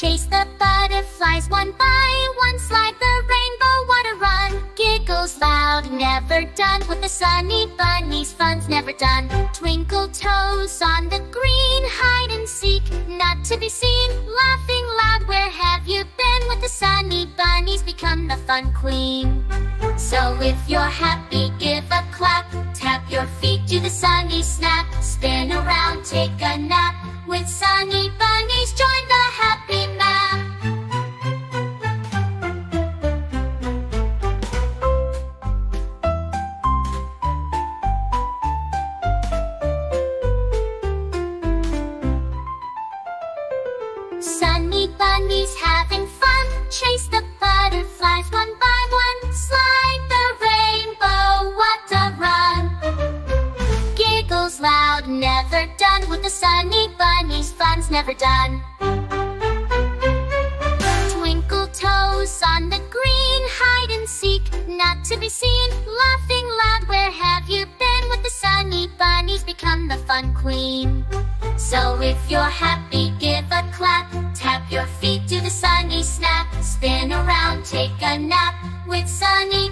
the butterflies one by one. Slide the rainbow water run. Giggles loud, never done. With the sunny bunnies, fun's never done. Twinkle toes on the green, hide and seek, not to be seen. Laughing loud, where have you been? With the sunny bunnies, become the fun queen. So if you're happy, give a clap. Tap your feet, do the sunny snap. Spin around, take a loud, never done With the sunny bunnies, fun's never done Twinkle toes on the green, hide and seek Not to be seen, laughing loud, where have you been? With the sunny bunnies, become the fun queen So if you're happy, give a clap Tap your feet, do the sunny snap Spin around, take a nap With sunny